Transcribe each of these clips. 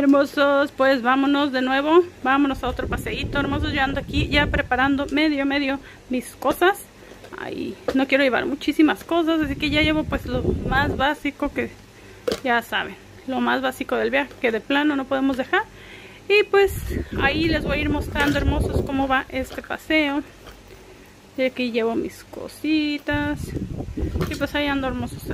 hermosos, pues vámonos de nuevo, vámonos a otro paseíto, hermosos, yo ando aquí ya preparando medio, medio mis cosas. Ahí no quiero llevar muchísimas cosas, así que ya llevo pues lo más básico que ya saben, lo más básico del viaje que de plano no podemos dejar. Y pues ahí les voy a ir mostrando hermosos cómo va este paseo. Y aquí llevo mis cositas. Y pues ahí ando hermosos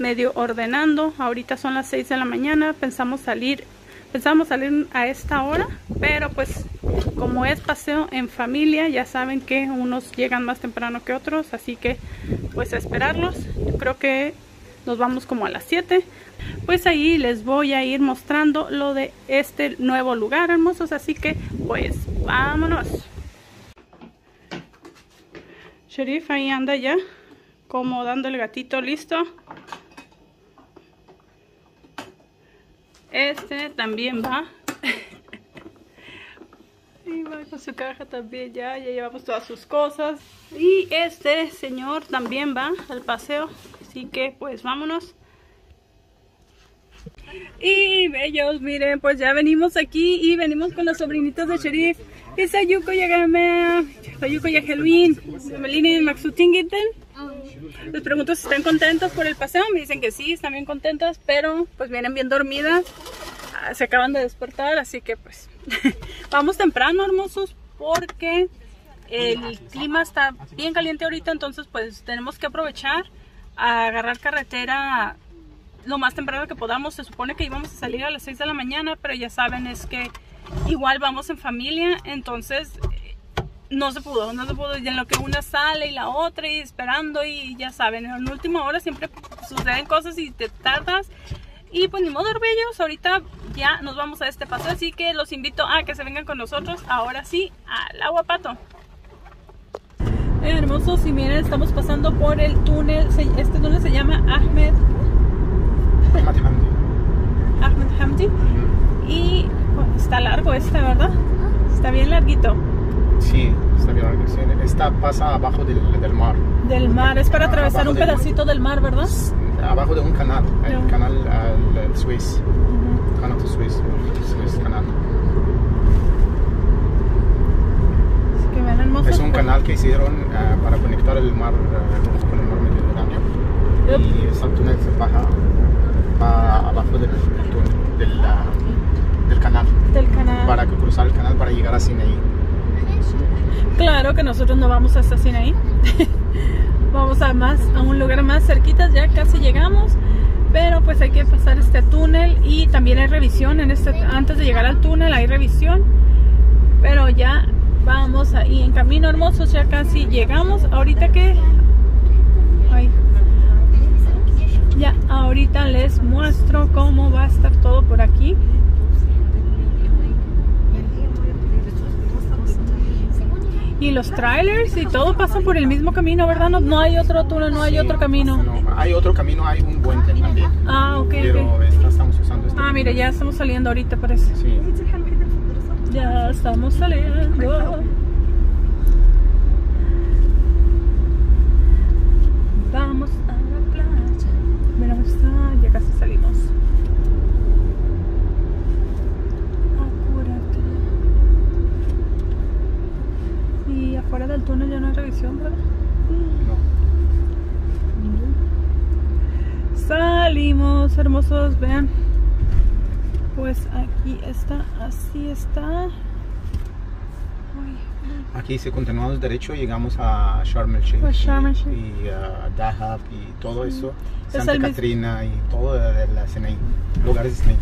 medio ordenando. Ahorita son las 6 de la mañana. Pensamos salir, pensamos salir a esta hora. Pero pues como es paseo en familia, ya saben que unos llegan más temprano que otros. Así que pues a esperarlos. Yo creo que nos vamos como a las 7 pues ahí les voy a ir mostrando lo de este nuevo lugar hermosos así que pues vámonos Sherif ahí anda ya como dando el gatito listo este también va y va con su caja también ya, ya llevamos todas sus cosas y este señor también va al paseo así que pues vámonos y bellos, miren, pues ya venimos aquí y venimos con los sobrinitos de Sheriff. Y Sayuko Yagame, Sayuko Yagelwin, Melina y Maxutingiten. Les pregunto si están contentos por el paseo. Me dicen que sí, están bien contentas, pero pues vienen bien dormidas. Se acaban de despertar, así que pues vamos temprano, hermosos, porque el clima está bien caliente ahorita, entonces pues tenemos que aprovechar a agarrar carretera lo más temprano que podamos. Se supone que íbamos a salir a las 6 de la mañana, pero ya saben, es que igual vamos en familia, entonces eh, no se pudo, no se pudo. Y en lo que una sale y la otra y esperando y ya saben, en última hora siempre suceden cosas y te tardas. Y pues ni modo, bellos, ahorita ya nos vamos a este paso, así que los invito a que se vengan con nosotros, ahora sí, al agua pato. hermosos, y miren, estamos pasando por el túnel, este túnel se llama Ahmed Ahmad Hamdi. Ahmed Hamdi. Y está largo este, ¿verdad? Está bien larguito. Sí, está bien largo. Esta pasa abajo del, del mar. Del mar, es para atravesar un pedacito del mar, ¿verdad? Abajo de un canal, el canal el, Suez. Uh -huh. Canal de Suez, Suez canal. Es un canal que hicieron uh, para conectar el mar uh, con el mar Mediterráneo. Yep. Y esa túnel se baja abajo del, del, del, canal. Del canal. Para cruzar el canal para llegar a Sinaí. Claro que nosotros no vamos hasta Sinaí. vamos a más a un lugar más cerquita, ya casi llegamos. Pero pues hay que pasar este túnel y también hay revisión en este antes de llegar al túnel hay revisión. Pero ya vamos ahí en camino hermosos, ya casi llegamos. Ahorita que ay, ya ahorita les muestro cómo va a estar todo por aquí. Y los trailers y todo pasa por el mismo camino, ¿verdad? No, no hay otro túnel, no hay otro camino. No, hay otro camino, hay un puente también. Ah, ok. Pero okay. Esta estamos usando este Ah, mira, ya estamos saliendo ahorita, parece. Sí. Ya estamos saliendo. Vamos a la playa. Mira, ya casi salimos. Y afuera del túnel ya no hay revisión, ¿verdad? No. Salimos, hermosos, vean. Pues aquí está, así está. Aquí si continuamos derecho llegamos a Sharm el Sheikh, Sharm el Sheikh. y uh, Dahab y todo eso, Santa Catrina y todo de la Sinaí, lugares de Sinaí.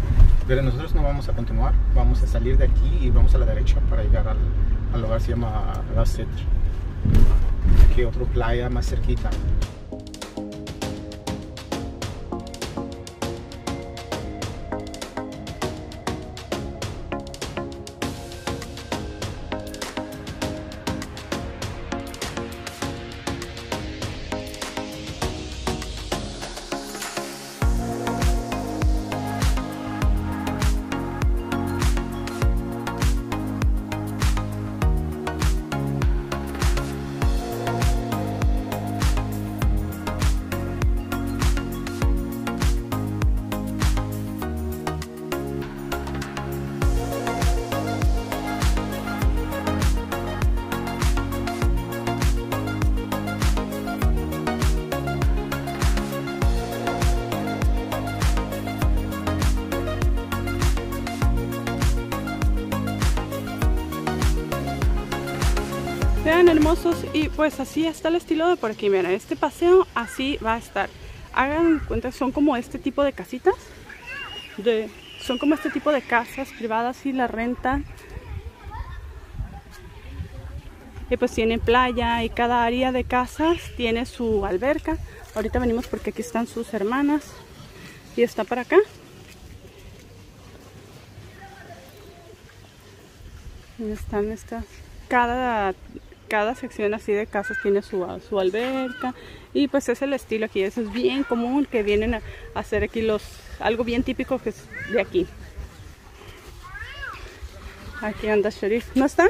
Pero nosotros no vamos a continuar, vamos a salir de aquí y vamos a la derecha para llegar al, al lugar se llama Ras Sedr. Aquí otra playa más cerquita. Pues así está el estilo de por aquí. Mira, este paseo así va a estar. Hagan cuenta, son como este tipo de casitas. De, son como este tipo de casas privadas y la rentan. Y pues tienen playa y cada área de casas tiene su alberca. Ahorita venimos porque aquí están sus hermanas. Y está para acá. están estas cada cada sección así de casas tiene su, su alberca y pues es el estilo aquí eso es bien común que vienen a hacer aquí los algo bien típico que es de aquí. Aquí anda Sheriff. ¿no están?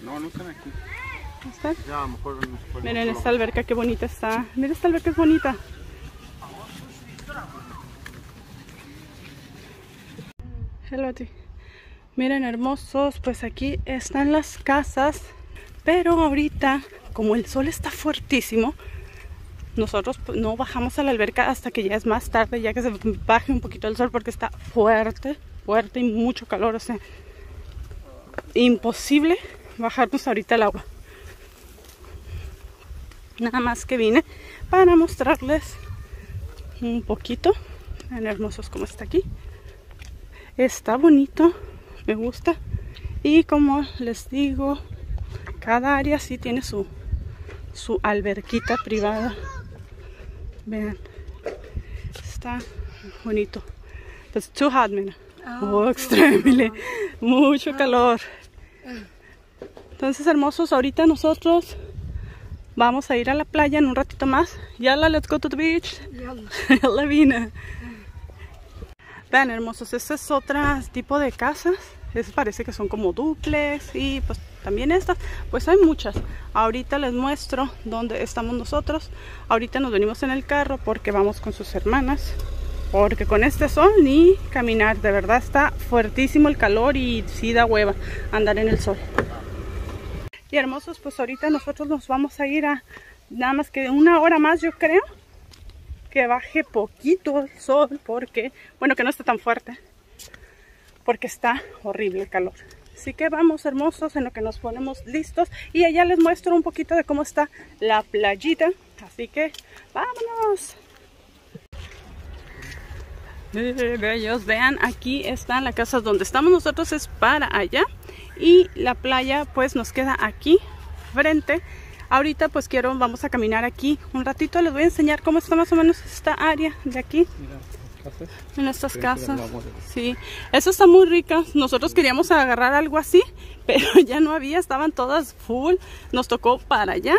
no, no están aquí. ¿no están? Ya, mejor, miren esta alberca qué bonita está. Miren esta alberca es bonita. Hello Miren hermosos, pues aquí están las casas, pero ahorita como el sol está fuertísimo, nosotros pues, no bajamos a la alberca hasta que ya es más tarde, ya que se baje un poquito el sol porque está fuerte, fuerte y mucho calor, o sea, imposible bajarnos ahorita al agua. Nada más que vine para mostrarles un poquito, vean hermosos como está aquí. Está bonito, me gusta y como les digo cada área sí tiene su su alberquita privada. Vean está bonito. It's too hot man oh, extremely mucho calor. Entonces hermosos ahorita nosotros vamos a ir a la playa en un ratito más. Yala let's go to the beach. La. Vine. Vean hermosos, este es otro tipo de casas. Parece que son como duplex y pues también estas. Pues hay muchas. Ahorita les muestro dónde estamos nosotros. Ahorita nos venimos en el carro porque vamos con sus hermanas. Porque con este sol ni caminar. De verdad está fuertísimo el calor y sí da hueva andar en el sol. Y hermosos, pues ahorita nosotros nos vamos a ir a nada más que una hora más yo creo que baje poquito el sol porque, bueno, que no esté tan fuerte, porque está horrible el calor. Así que vamos hermosos en lo que nos ponemos listos y allá les muestro un poquito de cómo está la playita. Así que vámonos. Bellos, vean, aquí están las casas donde estamos nosotros, es para allá. Y la playa pues nos queda aquí frente Ahorita pues quiero, vamos a caminar aquí un ratito. Les voy a enseñar cómo está más o menos esta área de aquí. En estas casas. Sí, eso está muy rica. Nosotros queríamos agarrar algo así, pero ya no había, estaban todas full. Nos tocó para allá,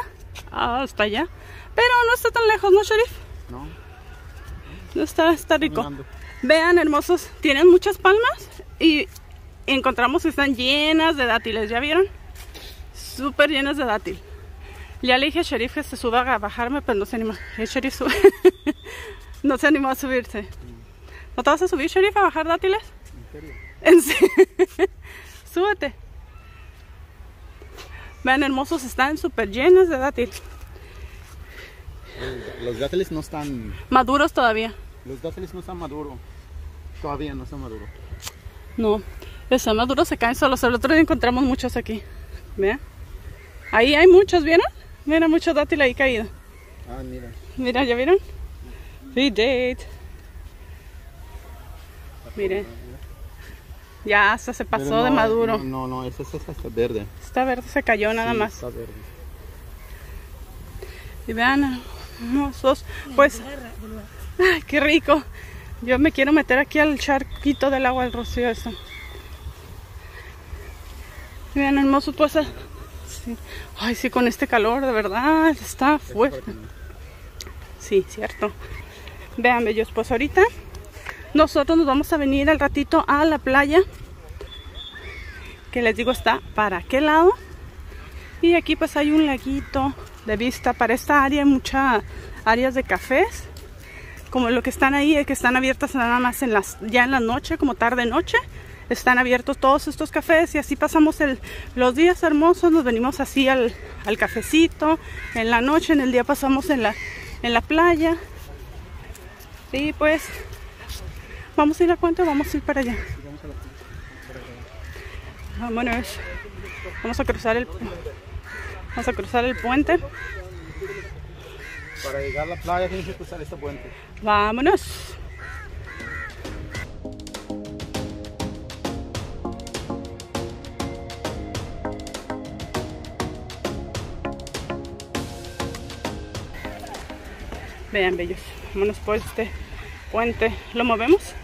hasta allá. Pero no está tan lejos, ¿no, Sheriff? No. No está, está rico. Vean, hermosos, tienen muchas palmas y encontramos que están llenas de dátiles, ¿ya vieron? Súper llenas de dátiles. Ya le dije a Sharif que se suba a bajarme, pero no se animó. El Sharif sube. no se animó a subirse. ¿No te vas a subir, Sharif, a bajar dátiles? ¿En serio? ¿En serio? Súbete. Vean, hermosos, están súper llenos de dátiles. Los dátiles no están... Maduros todavía. Los dátiles no están maduros. Todavía no están maduros. No, están maduros, se caen solos. El otro día encontramos muchos aquí. Vean. Ahí hay muchos, ¿vieron? Mira, mucho dátil ahí caído. Ah, mira. Mira, ¿ya vieron? We did. Miren. Ya hasta se pasó de maduro. No, no, ese, ese, está verde. Está verde, se cayó nada más. Está verde. Y vean, hermosos. Pues, ay, qué rico. Yo me quiero meter aquí al charquito del agua del rocío. Eso. Vean, hermosos, pues. Ay, sí, con este calor, de verdad, está fuerte. Sí, cierto. Vean, bellos, pues ahorita nosotros nos vamos a venir al ratito a la playa. Que les digo está para qué lado. Y aquí pues hay un laguito de vista. Para esta área muchas áreas de cafés. Como lo que están ahí, que están abiertas nada más en las, ya en la noche, como tarde noche están abiertos todos estos cafés y así pasamos el, los días hermosos, nos venimos así al, al, cafecito, en la noche, en el día pasamos en la, en la playa y pues vamos a ir a cuánto vamos a ir para allá. Vámonos, vamos a cruzar el, Vamos a cruzar el puente. Para llegar a la playa tienes que cruzar este puente. Vámonos. Vean, bellos. Vámonos por este puente. ¿Lo movemos?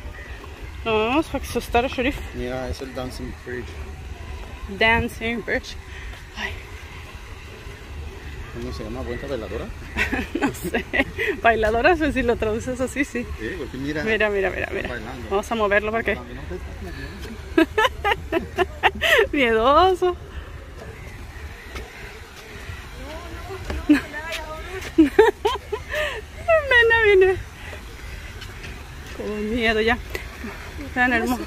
Movemos para que asustar a Sharif. Mira, es el Dancing Bridge. Dancing Bridge. Ay, ¿Cómo se llama? ¿Puente veladora? no sé. Bailadoras, pues, si lo traduces así, sí. Sí, porque mira. Mira, mira, mira, mira. Bailando. Vamos a moverlo no estás moviendo. miedoso. Nena viene con miedo ya. Tan hermoso.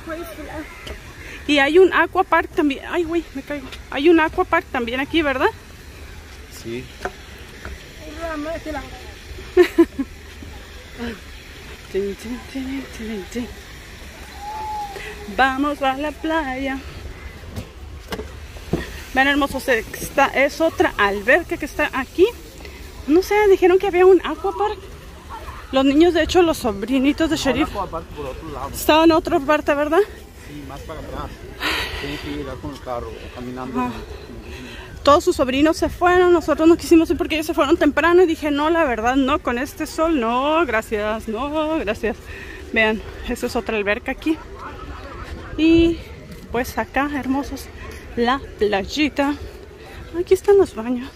Y hay un aqua park también. Ay, güey, me caigo. Hay un aqua park también aquí, ¿verdad? Sí. Vamos a la playa. Ven hermosos, esta es otra alberca que está aquí. No sé, dijeron que había un aquapark. Los niños, de hecho, los sobrinitos de Sheriff, por otro lado. estaban en otra parte, ¿verdad? Sí, más para atrás. Tienes que llegar con el carro o caminando. Todos sus sobrinos se fueron, nosotros no quisimos ir porque ellos se fueron temprano y dije, no, la verdad, no, con este sol, no, gracias, no, gracias. Vean, esa es otra alberca aquí. Y pues acá, hermosos, la playita. Aquí están los baños.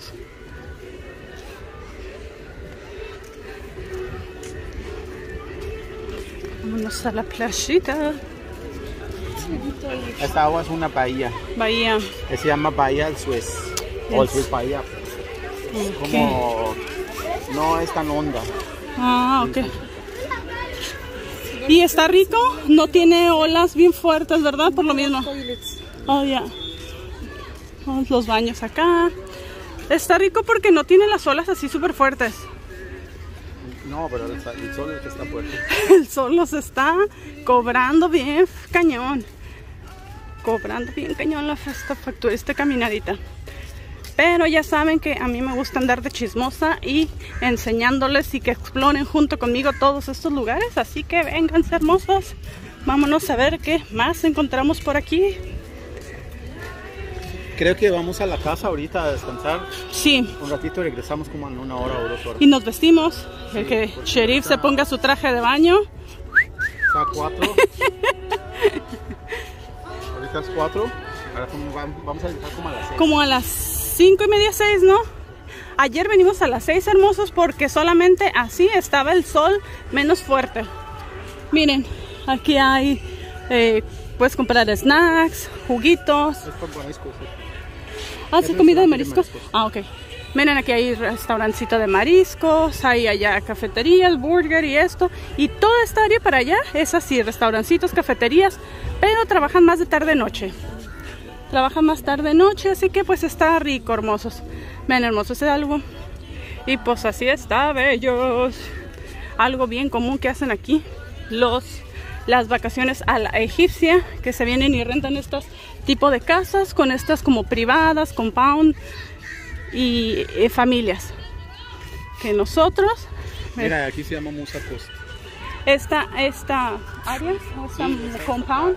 Vámonos a la playita. Esta agua es una bahía. Bahía. que Se llama Bahía del Suez. O el. Suez Bahía. Es Ok. como. No es tan honda. Ah, ok. Y está rico, no tiene olas bien fuertes, ¿verdad? Por lo mismo. Oh, ya. Oh, Los baños acá. Está rico porque no tiene las olas así súper fuertes. No, pero el, el sol el que está fuerte. El sol los está cobrando bien cañón. Cobrando bien cañón la esta factura, esta caminadita. Pero ya saben que a mí me gusta andar de chismosa y enseñándoles y que exploren junto conmigo todos estos lugares. Así que vénganse hermosos. Vámonos a ver qué más encontramos por aquí. Creo que vamos a la casa ahorita a descansar. Sí, Un ratito regresamos como en una hora o dos horas. y nos vestimos. El que Sheriff se ponga su traje de baño. Está a cuatro. ahorita es cuatro. Ahora vamos a empezar como a las seis. como a las cinco y media, seis, ¿no? Ayer venimos a las seis hermosos porque solamente así estaba el sol menos fuerte. Miren, aquí hay, eh, puedes comprar snacks, juguitos. Es con mariscos. Ah, Es ¿sí comida de mariscos? Ah, ok. Miren, aquí hay restaurancito de mariscos, hay allá cafeterías, burger y esto. Y toda esta área para allá es así, restaurancitos, cafeterías, pero trabajan más de tarde-noche. Trabajan más tarde-noche, así que pues está rico, hermosos. Ven, hermosos es algo. Y pues así está, bellos. Algo bien común que hacen aquí los las vacaciones a la egipcia, que se vienen y rentan estos tipo de casas con estas como privadas, compound y eh, familias. Que nosotros, Mira, aquí se llama Musa esta, esta área, esta compound,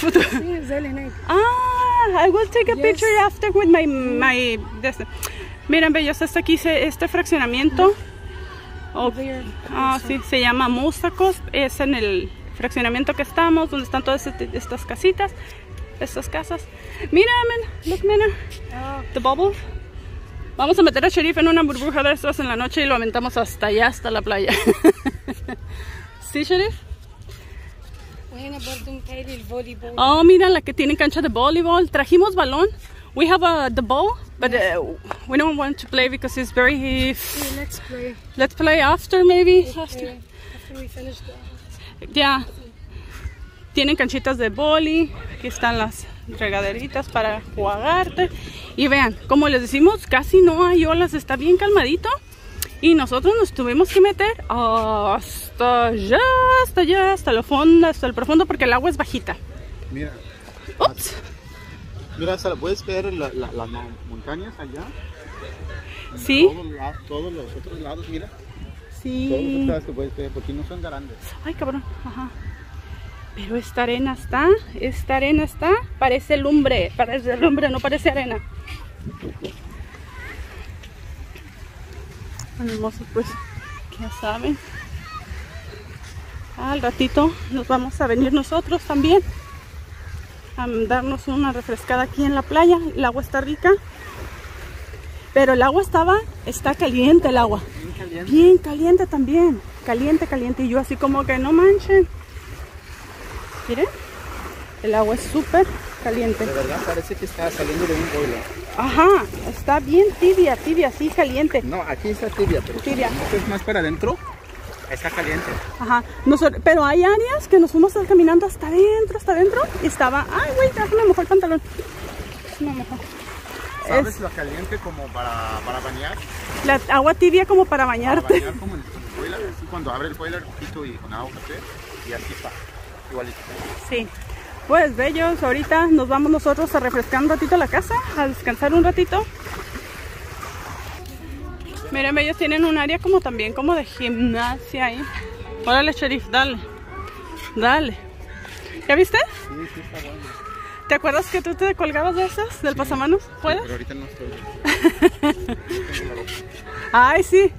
foto- Sí, Zelenek. Ah, I will take a Yes. picture after with my my. this- Miren, bellos, este aquí se, este fraccionamiento. Oh, ah, sí, se llama Musacos. Es en el fraccionamiento que estamos, donde están todas este, estas casitas, estas casas. Mira, men, look, oh. the bubble. Vamos a meter a Sheriff en una burbuja de estas en la noche y lo aventamos hasta allá, hasta la playa. ¿Sí, Sheriff? Oh, mira la que tiene cancha de voleibol. Trajimos balón. We have a, the ball, but yes. uh, we don't want to play because it's very. Yeah, let's play. Let's play after, maybe. Okay. After. after we finish the ya. Tienen canchitas de boli. Aquí están las regaderitas para jugarte. Y vean, como les decimos, casi no hay olas. Está bien calmadito. Y nosotros nos tuvimos que meter hasta allá, hasta allá, hasta lo fondo, hasta el profundo, porque el agua es bajita. Mira, Ups. Mira, hasta la puedes ver la- la- las mo- montañas allá. En Sí. Todos los otros lados, mira. Todos los Sí. que puedes porque no son grandes. Ay, cabrón. Ajá. Pero esta arena está, esta arena está, parece lumbre, parece lumbre, no parece arena. Bueno, hermosos, pues, ya saben. Al ratito nos vamos a venir nosotros también a darnos una refrescada aquí en la playa. El agua está rica. Pero el agua estaba, está caliente el agua. Bien caliente también. Caliente, caliente. Y yo así como que no manchen. Miren. El agua es súper caliente. De verdad parece que está saliendo de un boiler. Ajá. Está bien tibia, tibia, así caliente. No, aquí está tibia, pero Tibia. es más para adentro, está caliente. Ajá. Nosotros- pero hay áreas que nos fuimos caminando hasta adentro, hasta adentro. Y estaba, ay, güey, déjame mojó el pantalón. Me mojó. ¿Sabes Es lo caliente como para, para bañar? la agua tibia como para Para bañarte. bañar como en el boiler. así cuando abre el boiler poquito y con agua café. Y así está. Igualito. Sí. Pues bellos, ahorita nos vamos nosotros a refrescar un ratito la casa, a descansar un ratito. Miren, ellos tienen un área como también como de gimnasia ahí. Órale, sheriff, dale. Dale. ¿Ya viste? Sí, sí, está bueno. ¿Te acuerdas que tú te colgabas de esas, del pasamanos? ¿Puedes? Pero ahorita no estoy. Ay, sí.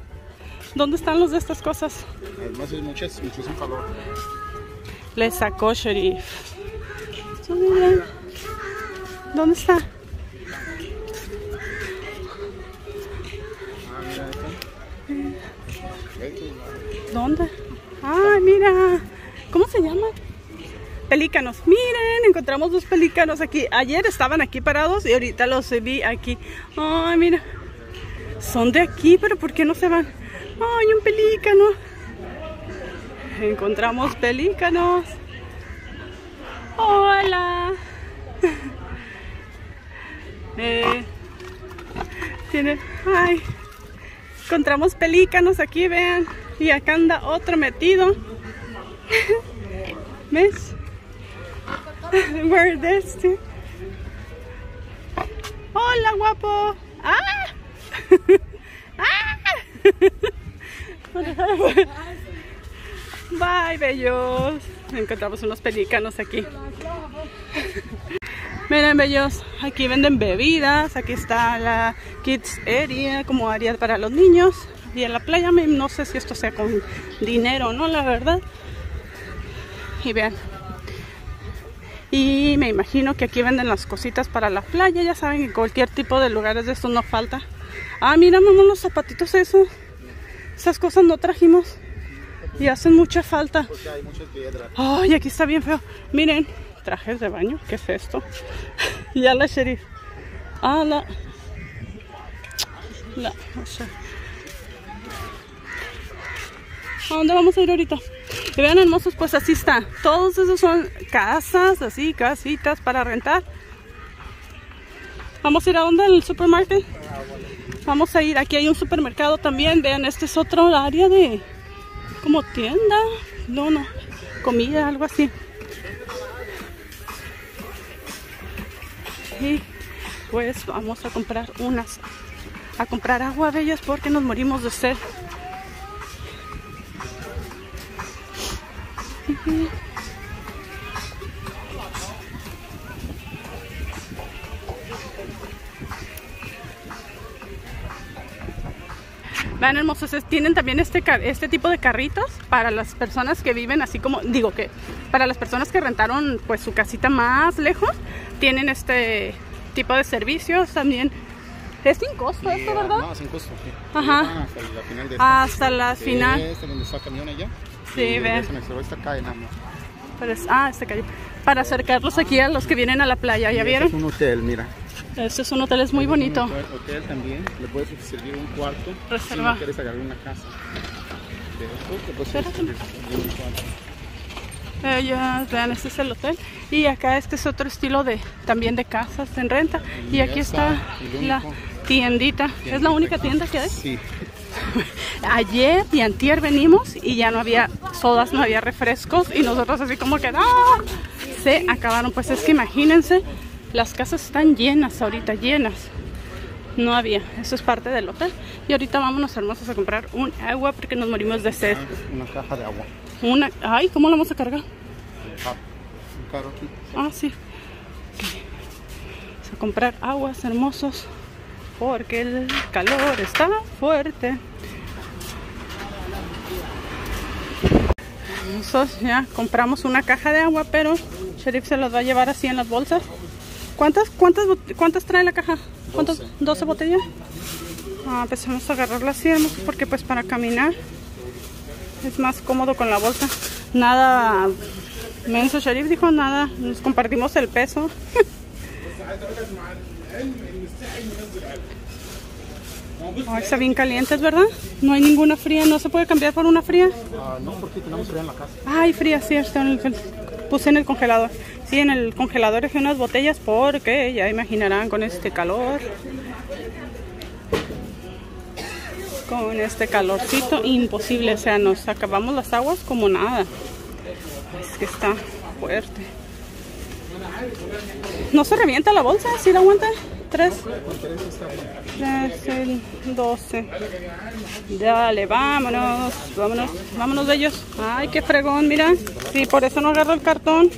¿Dónde están los de estas cosas? Además es muchas, muchísimo calor. Le sacó sheriff. Mira. ¿Dónde está? Ah. Esto, ¿Dónde? Ay, mira. ¿Cómo se llaman? Pelícanos. Miren, encontramos dos pelícanos aquí. Ayer estaban aquí parados y ahorita los vi aquí. Ay, mira. Son de aquí, pero ¿por qué no se van? Ay, un pelícano. Encontramos pelícanos. Hola. Eh, tiene, ay, encontramos pelícanos aquí, vean. Y acá anda otro metido. ¿Ves? Hola, guapo. ¡Ah! ¡Ah! Bye, bellos. Encontramos unos pelícanos aquí. Miren, bellos, aquí venden bebidas, aquí está la kids area, como área para los niños. Y en la playa, no sé si esto sea con dinero o no, la verdad. Y vean. Y me imagino que aquí venden las cositas para la playa, ya saben que cualquier tipo de lugares de estos no falta. Ah, mira, mamá, los zapatitos esos. Esas cosas no trajimos. Y hacen mucha falta. Porque hay muchas piedras. Ay, aquí está bien feo. Miren, trajes de baño. ¿Qué es esto? y a la sheriff. A la. La. o sea. ¿A dónde vamos a ir ahorita? Y vean hermosos, pues así está. Todos esos son casas, así, casitas para rentar. Vamos a ir a dónde? ¿Al supermercado? Vamos a ir. Aquí hay un supermercado también. Vean, este es otro área de como tienda. No, no. Comida, algo así. Y pues vamos a comprar unas. A comprar agua bellas porque nos morimos de sed. Vean hermosos, tienen también este, este tipo de carritos para las personas que viven así como, digo que para las personas que rentaron pues su casita más lejos, tienen este tipo de servicios también. Es sin costo esto, ¿verdad? No, sin costo. sí. Ajá. Hasta la final de. Hasta la final. Este donde está el camión allá. Sí, ve. Se me cerró esta es- ah, este calle. Para acercarlos aquí a los que vienen a la playa, ¿ya Y este vieron? Es un hotel, mira. Este es un hotel, es muy Es bonito. Un hotel, hotel también. Le puedes servir un cuarto. Reserva. Si no quieres agarrar una casa. Cuarto. Ellas, vean, este es el hotel. Y acá este es otro estilo de también de casas en renta. Y aquí ya está la tiendita. Es la única tienda que hay. Sí. Ayer y antier venimos y ya no había sodas, no había refrescos y nosotros así como que ¡ah! se acabaron. Pues es que imagínense Las casas están llenas ahorita, llenas. No había, eso es parte del hotel. Y ahorita vámonos hermosos a comprar un agua porque nos morimos de sed. Una caja de agua. Una, ay, ¿cómo la vamos a cargar? Un carro aquí. Ah, sí. Vamos a comprar aguas hermosos porque el calor está fuerte. Nosotros ya compramos una caja de agua, pero Sheriff se los va a llevar así en las bolsas. ¿Cuántas, cuántas, cuántas trae la caja? ¿Cuántas? 12 botellas. Ah, vamos a agarrarla así, hermoso, porque pues para caminar es más cómodo con la bolsa. Nada menso, Sheriff dijo nada, nos compartimos el peso. Ay, está bien calientes, ¿verdad? No hay ninguna fría, no se puede cambiar por una fría. Ah, no, porque tenemos frío en la casa. Ay, fría, sí, está en el, puse en el congelador. Sí, en el congelador dejé unas botellas porque ya imaginarán con este calor. Con este calorcito imposible, o sea, nos acabamos las aguas como nada. Es que está fuerte. No se revienta la bolsa, si ¿Sí la aguanta. 3, 3, 12. Dale, vámonos, vámonos, vámonos de ellos. Ay, qué fregón, mira. Sí, por eso no agarro el cartón.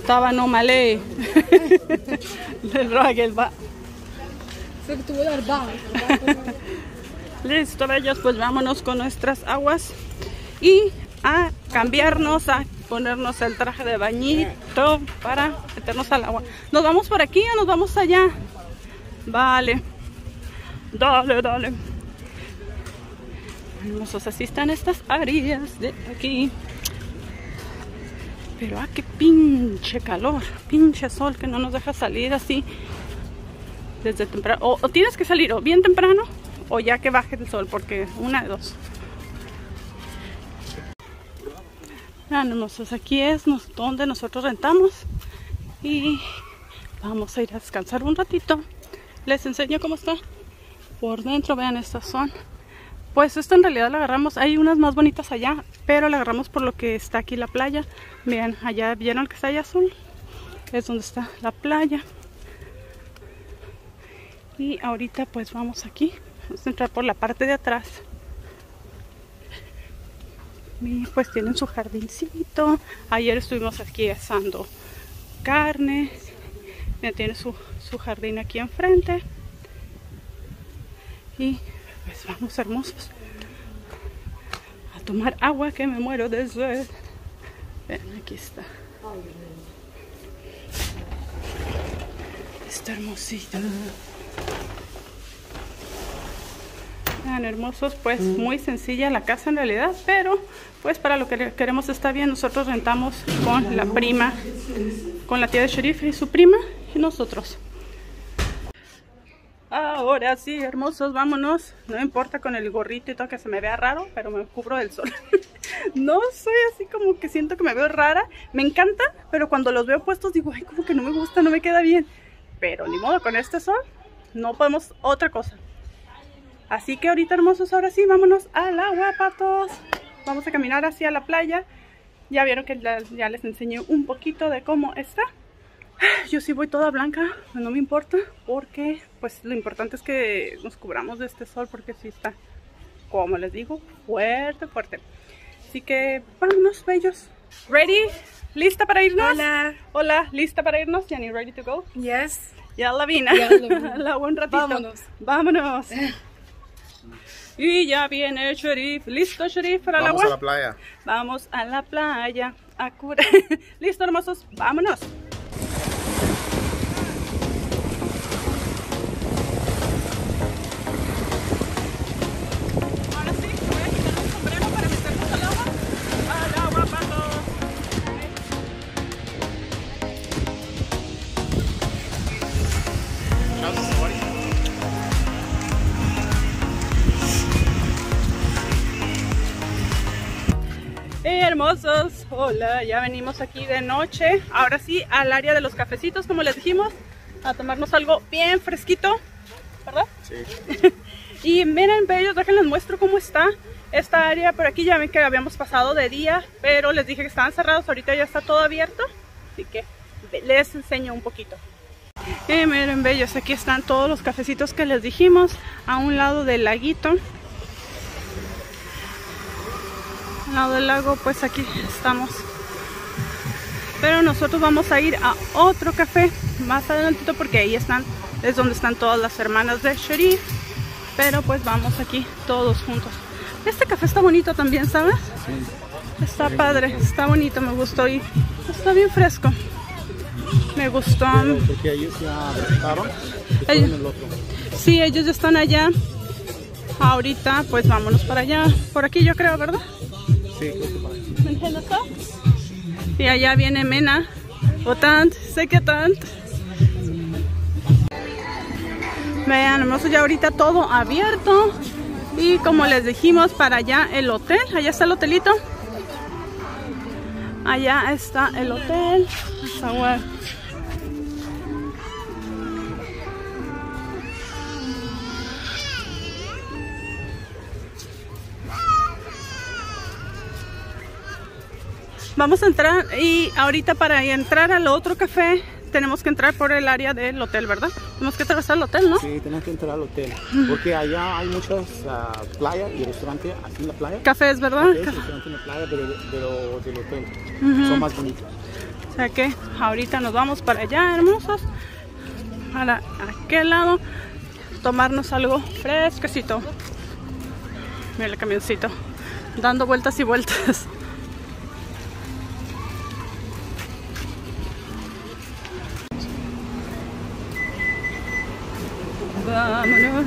Estaba no malé. Le rogué el va. Listo, bellos, pues vámonos con nuestras aguas y a cambiarnos, a ponernos el traje de bañito para meternos al agua. ¿Nos vamos por aquí o nos vamos allá? Vale. Dale, dale. Hermosos, así están estas áreas de aquí. Pero ah, qué pinche calor, pinche sol que no nos deja salir así desde temprano. O, tienes que salir o bien temprano o ya que baje el sol, porque una de dos. Vean, hermosos, aquí es donde nosotros rentamos y vamos a ir a descansar un ratito. Les enseño cómo está por dentro. Vean, estas son. Pues esto en realidad la agarramos. Hay unas más bonitas allá, pero la agarramos por lo que está aquí la playa. Vean, allá vieron que está allá azul. Es donde está la playa. Y ahorita pues vamos aquí. Vamos a entrar por la parte de atrás. Y pues tienen su jardincito. Ayer estuvimos aquí asando carne. Ya tiene su, su jardín aquí enfrente. Y pues vamos hermosos a tomar agua que me muero de sed. Ven, aquí está. Está hermosito. Hermosos, pues muy sencilla la casa en realidad, pero pues para lo que queremos está bien. Nosotros rentamos con la prima, con la tía de Sheriff y su prima y nosotros. Ahora sí, hermosos, vámonos. No importa con el gorrito y todo que se me vea raro, pero me cubro del sol. no soy así como que siento que me veo rara. Me encanta, pero cuando los veo puestos digo, ay, como que no me gusta, no me queda bien. Pero ni modo, con este sol no podemos otra cosa. Así que ahorita, hermosos, ahora sí, vámonos al agua, patos. Vamos a caminar hacia la playa. Ya vieron que ya les enseñé un poquito de cómo está. Yo sí voy toda blanca, no me importa, porque pues lo importante es que nos cubramos de este sol, porque sí está, como les digo, fuerte, fuerte. Así que vámonos, bellos. ¿Ready? ¿Lista para irnos? Hola. Hola, ¿lista para irnos? Yani, ready to go? Yes. Ya la vine. Ya la la buen ratito. Vámonos. Vámonos. Y ya viene Sharif. ¿Listo, Sharif, para el Vamos agua? a la playa. Vamos a la playa a curar. ¿Listo, hermosos? Vámonos. Hola, ya venimos aquí de noche, ahora sí al área de los cafecitos, como les dijimos, a tomarnos algo bien fresquito, ¿verdad? Sí. Y miren, bellos, déjenles muestro cómo está. esta área por aquí. Ya ven que habíamos pasado de día, pero les dije que estaban cerrados. Ahorita ya está todo abierto, así que les enseño un poquito. Eh, miren bellos, aquí están todos los cafecitos que les dijimos a un lado del laguito. Al lado del lago, pues aquí estamos. Pero nosotros vamos a ir a otro café más adelantito porque ahí están, es donde están todas las hermanas de Sherif. Pero pues vamos aquí todos juntos. Este café está bonito también, ¿sabes? Sí. Está padre, está bonito, me gustó y está bien fresco. Me gustó. Porque ellos ya ellos, el otro. Sí, ellos ya están allá. Ahorita, pues vámonos para allá. Por aquí yo creo, ¿verdad? Y allá viene Mena. O tant, sé que tant. Vean, hemos ya ahorita todo abierto. Y como les dijimos, para allá el hotel. Allá está el hotelito. Allá está el hotel. Vamos a entrar y ahorita para entrar al otro café tenemos que entrar por el área del hotel, ¿verdad? Tenemos que atravesar el hotel, ¿no? Sí, tenemos que entrar al hotel. Porque allá hay muchas uh, playas y restaurantes aquí en la playa. Cafés, ¿verdad? Cafés, restaurantes en la playa, pero, pero del hotel. Uh -huh. Son más bonitos. O sea que ahorita nos vamos para allá, hermosos. Para aquel lado. Tomarnos algo fresquecito. Mira el camioncito. Dando vueltas y vueltas. Vámonos.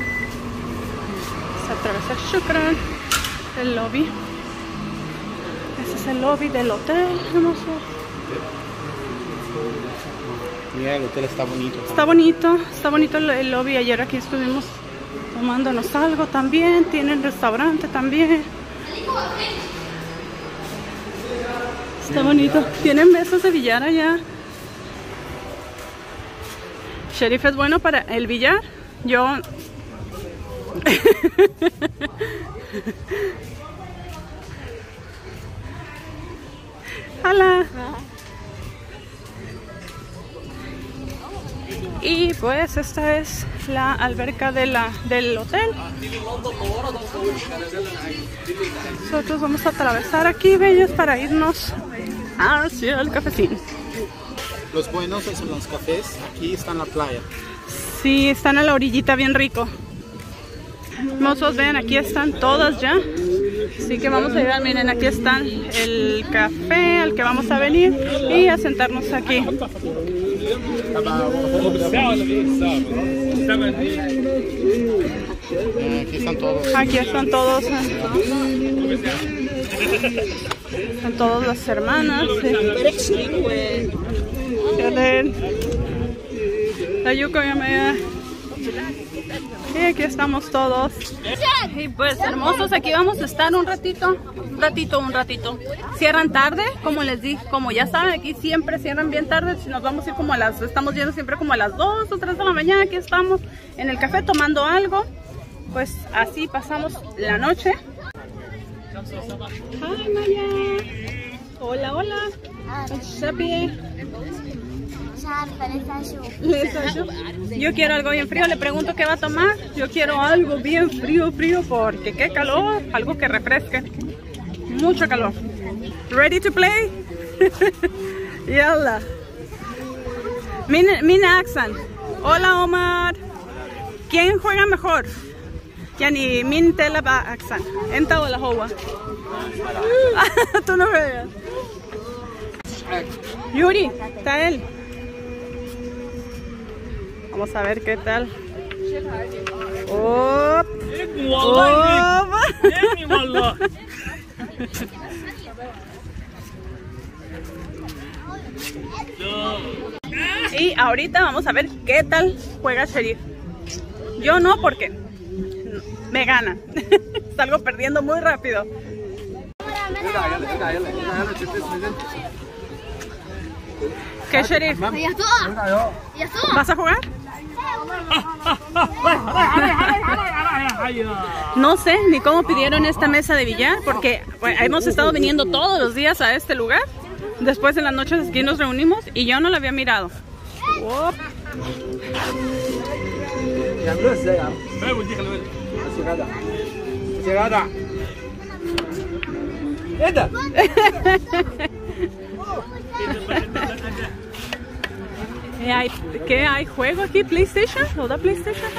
Atravesar Shukran, el lobby. Ese es el lobby del hotel, hermoso. Mira, el hotel está bonito. Está bonito, está bonito el lobby. Ayer aquí estuvimos tomándonos algo también. Tienen restaurante también. Está bonito. Tienen mesas de billar allá. Sheriff es bueno para el billar. Yo... Hola. Y pues esta es la alberca de la, del hotel. Nosotros vamos a atravesar aquí, bellos, para irnos hacia el cafecín. Los buenos son los cafés. Aquí está la playa. Sí, están a la orillita bien rico. Mozos, vean, aquí están todas ya. Así que vamos a llegar, miren, aquí están el café al que vamos a venir y a sentarnos aquí. Aquí están todos. Aquí están todos. Están todas las hermanas. La Yuko ya me... Y aquí estamos todos. Y pues hermosos, aquí vamos a estar un ratito, un ratito, un ratito. Cierran tarde, como les dije, como ya saben, aquí siempre cierran bien tarde. Si nos vamos a ir como a las, estamos yendo siempre como a las 2 o 3 de la mañana, aquí estamos en el café tomando algo. Pues así pasamos la noche. Hi Maya. Hola, hola. Yo quiero algo bien frío, le pregunto qué va a tomar. Yo quiero algo bien frío, frío, porque qué calor, algo que refresque. Mucho calor. Ready to play? Yalla. Mina Axan. Hola Omar. ¿Quién juega mejor? Yani min tela Axan. Enta o la jowa. Tú no juegas. Yuri, está él. Vamos a ver qué tal. ¡Oh! Y ahorita vamos a ver qué tal juega Sheriff. Yo no porque me gana. Salgo perdiendo muy rápido. ¿Qué, Sheriff? ¿Vas a jugar? No sé ni cómo pidieron esta mesa de billar, porque hemos estado viniendo todos los días a este lugar. Después en las noches aquí nos reunimos y yo no la había mirado. Wop. ¿Hay, ¿Qué hay juego aquí? ¿PlayStation? ¿Lo da PlayStation?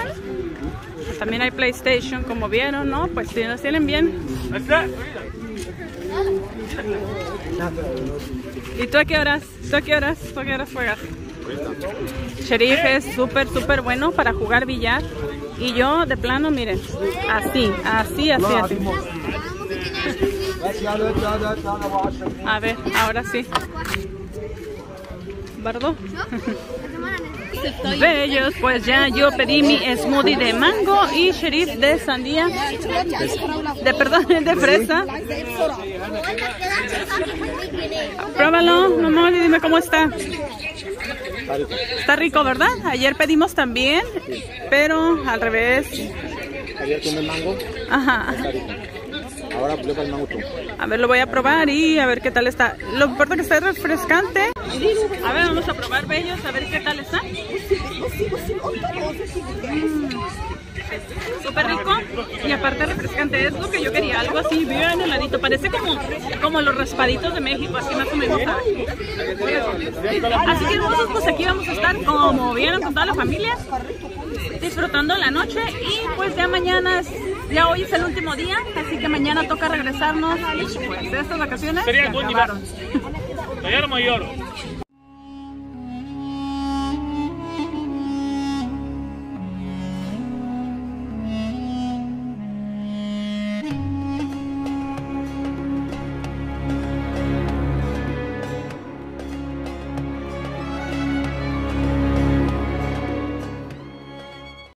Pues también hay PlayStation, como vieron, ¿no? Pues si nos tienen bien. ¿Y tú a qué horas? ¿Tú a qué horas? ¿Tú a qué horas juegas? Sheriff es súper, súper bueno para jugar billar. Y yo, de plano, miren, así, así, así, así. A ver, ahora sí. ¿Bardo? Bellos, pues ya yo pedí mi smoothie de mango y sheriff de sandía, de perdón, de fresa. Pruébalo, mamá, y dime cómo está. Está rico, ¿verdad? Ayer pedimos también, pero al revés. Ayer tomé mango, Ajá. Está. Ahora mango tú. A ver, lo voy a probar y a ver qué tal está. Lo importa que esté refrescante. A ver, vamos a probar bellos, a ver qué tal está. Mm. Súper rico y aparte refrescante. Es lo que yo quería, algo así bien heladito. Parece como, como los raspaditos de México, así más o menos. Así que nosotros pues aquí vamos a estar como vieron con toda la familia disfrutando la noche y pues ya mañana ya hoy es el último día así que mañana toca regresarnos y pues estas vacaciones se acabaron. Mayor.